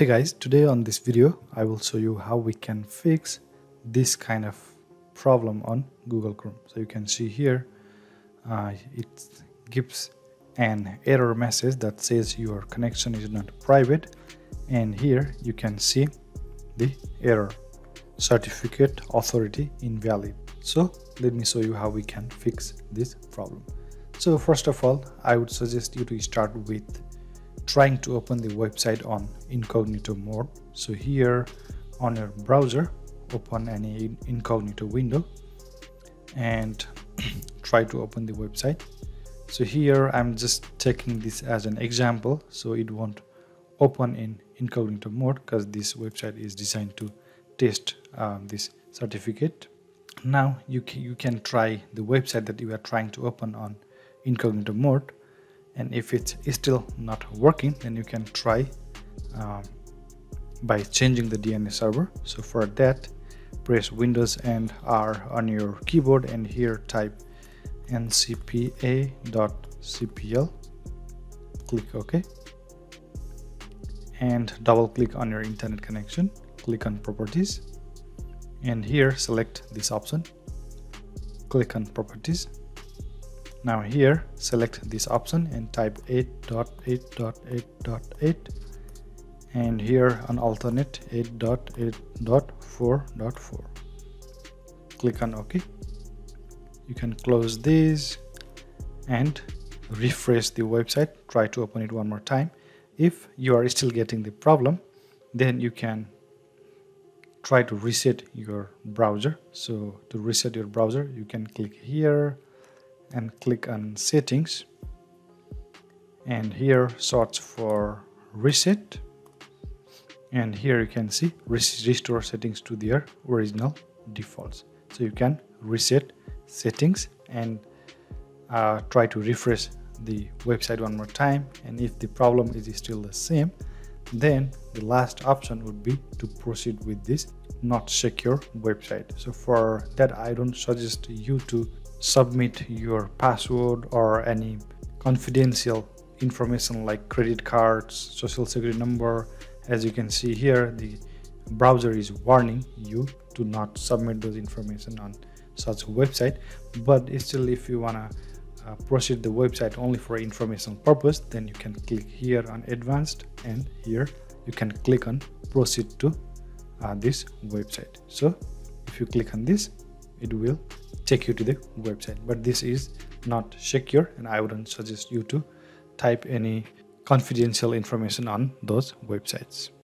Hey guys, today on this video I will show you how we can fix this kind of problem on Google Chrome. So you can see here uh, it gives an error message that says your connection is not private and here you can see the error certificate authority invalid. So let me show you how we can fix this problem. So first of all I would suggest you to start with trying to open the website on incognito mode. So here on your browser, open any incognito window and try to open the website. So here I'm just taking this as an example so it won't open in incognito mode because this website is designed to test um, this certificate. Now you you can try the website that you are trying to open on incognito mode and if it's still not working then you can try um, by changing the DNS server. So for that press Windows and R on your keyboard and here type ncpa.cpl click OK. And double click on your internet connection. Click on properties. And here select this option. Click on properties now here select this option and type 8.8.8.8 and here on alternate 8.8.4.4 click on ok. You can close this and refresh the website. Try to open it one more time. If you are still getting the problem then you can try to reset your browser. So to reset your browser you can click here and click on settings. And here search for reset. And here you can see restore settings to their original defaults. So you can reset settings and uh, try to refresh the website one more time. And if the problem is still the same then the last option would be to proceed with this not secure website. So for that i don't suggest you to submit your password or any confidential information like credit cards, social security number. As you can see here, the browser is warning you to not submit those information on such website. But still, if you wanna uh, proceed the website only for information purpose, then you can click here on advanced and here you can click on proceed to uh, this website. So if you click on this, it will take you to the website. But this is not secure and i wouldn't suggest you to type any confidential information on those websites